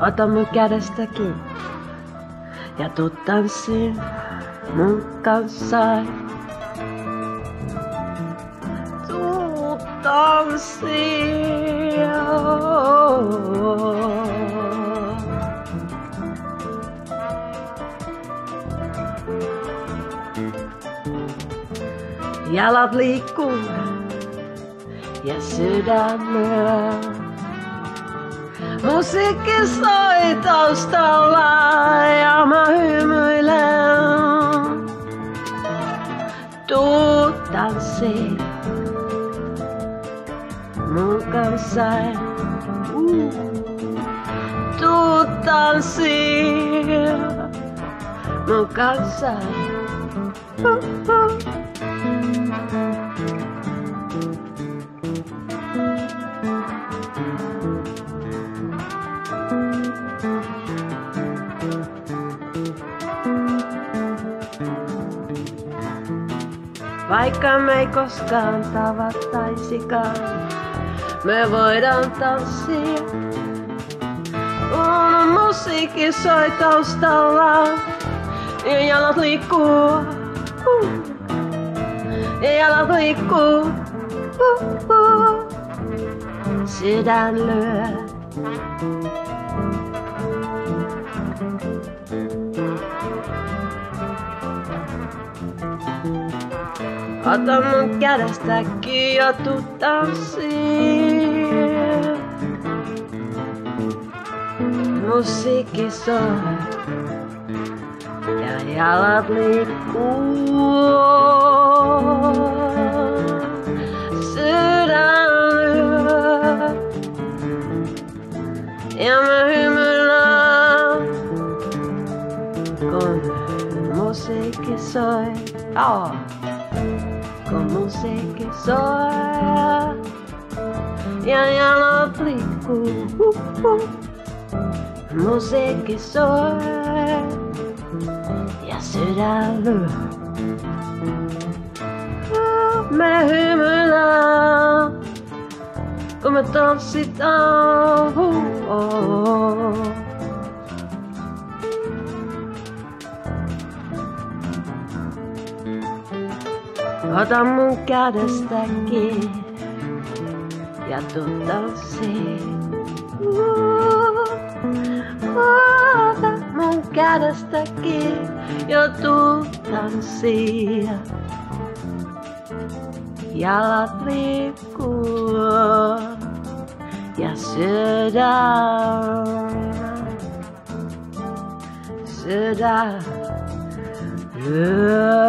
Atomkärjestäkin ja tuu tanssin mun kanssa. Tuu tanssin. Oh, oh, oh. Jalat liikkuu ja sydän lyö. Musiikki soi taustalla ja mä hymyilen. Tuu tanssiin mun kanssa. Tuu tanssiin mun kanssa. Uh, uh. Vaikka me ei koskaan tavattaisikaan, me voidaan tanssia. Kun musiikki soi taustalla ja jalat liikkuu. Uh. Ja jalat liikkuu. Uh, uh. Sydän lyö. Adamın geresteki yatudan sil Musiki zor Ja jala kuor Sydämyö Ja mä hymyillään Kun musiikki soi oh. Ah como sé que soy, ya ya lo aplico, uh, uh. uh. no sé que soy, ya será. Luz. Uh, me humula como tan si tan Ota mun kädestäkin. Ja tuu tanssiin. Ota mun kädestäkin. Ja tuu tanssiin. Jalat liikkuu ja sydän, sydän love.